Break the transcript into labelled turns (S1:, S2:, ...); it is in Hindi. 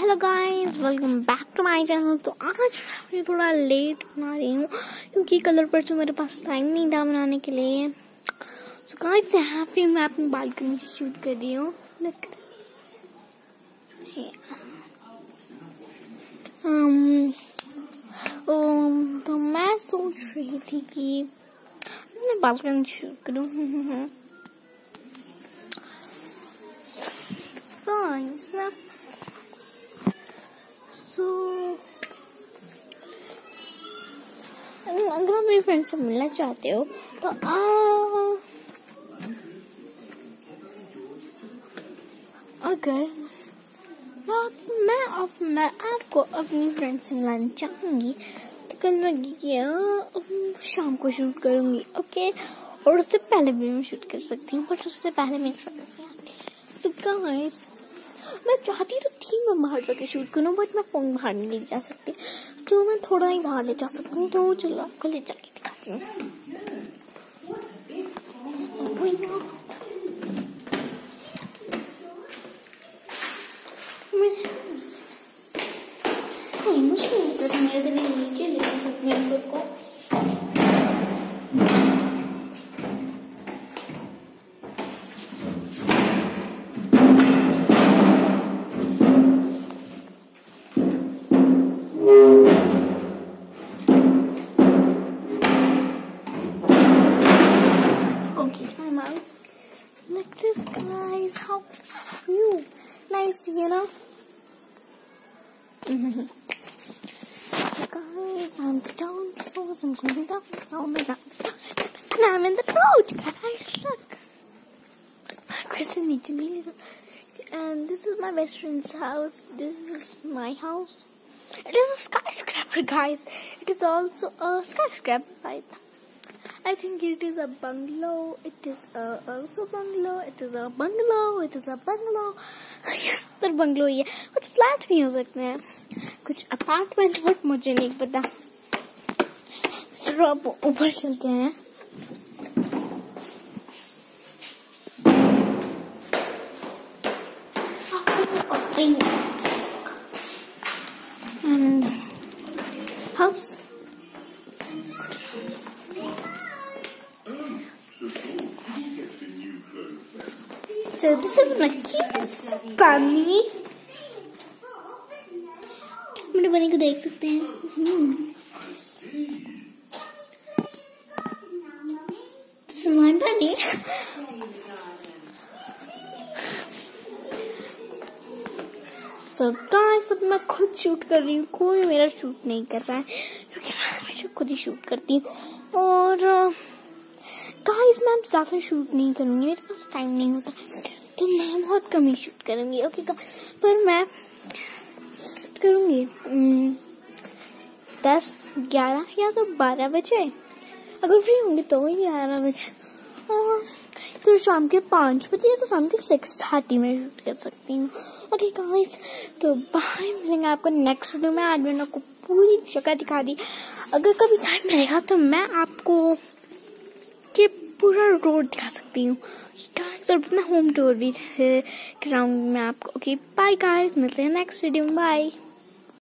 S1: Hello guys welcome back to my channel तो आज मैं थोड़ा लेट बना रही हूँ क्योंकि कलर पर तो मेरे पास टाइम नहीं था बनाने के लिए। तो गाइस यहाँ पे मैं अपनी बालकनी से शूट कर रही हूँ। Um, um, तो मैं सोच रही थी कि मैं बालकनी शूट करूँ। Guys, मैं अगर आप मेरे फ्रेंड से मिलना चाहते हो तो अगर आप, मैं आप, मैं आपको अपनी फ्रेंड से मिलाना चाहूँगी तो कल मैं शाम को शूट करूँगी ओके और उससे पहले भी मैं शूट कर सकती हूँ बट उससे पहले मेरी फ्रेंड नहीं आती। सो गाइस मैं चाहती तो थी मैं बाहर जाके शूट करूँ बट मैं फ़ोन बाहर नहीं ले जा सकती। मैं थोड़ा ही बाहर ले जा सकती हूँ तो चलो आपको ले जाके दिखाती हूँ मुझे नहीं पता था मेरे नीचे ले सकती हूँ खुद को guys. How cute. Nice, you know? so, guys, I'm down close. I'm going down. Oh my god. And I'm in the boat, guys. Look. Needs to meet And this is my best friend's house. This is my house. It is a skyscraper, guys. It is also a skyscraper, right? I think it is a bungalow. It is a also bungalow. It is a bungalow. It is a bungalow. पर बंगलो ही है कुछ फ्लैट भी हो सकते हैं कुछ अपार्टमेंट बट मुझे नहीं पता चलो अब ऊपर चलते हैं and house So this is cutest bunny. मेरे बनी को देख सकते हैं। This is my bunny. So guys, अब मैं खुद शूट कर रही हूँ। कोई मेरा शूट नहीं कर रहा है। क्योंकि मैं हमेशा खुद ही शूट करती हूँ। और गाइस मैं अब ज़्यादा शूट नहीं करूँगी। मेरे पास टाइम नहीं होता। तो मैं बहुत कम ही शूट करूँगी ओके पर मैं करूँगी दस, ग्यारह या तो बारह बजे। अगर फ्री होंगी तो ग्यारह बजे। तो शाम के पाँच बजे या तो शाम के सिक्स थर्टी में शूट कर सकती हूँ। ओके गाइस तो बाय मिलेंगे आपको नेक्स्ट वीडियो में। आज मैंने आपको पूरी जगह दिखा दी। अगर कभी टाइम मिलेगा तो मैं आपको ये पूरा रोड दिखा सकती हूँ। गाइस और अपना होम टूर भी कराऊँगी में आपको ओके बाय गाइस मिलते हैं नेक्स्ट वीडियो में। बाय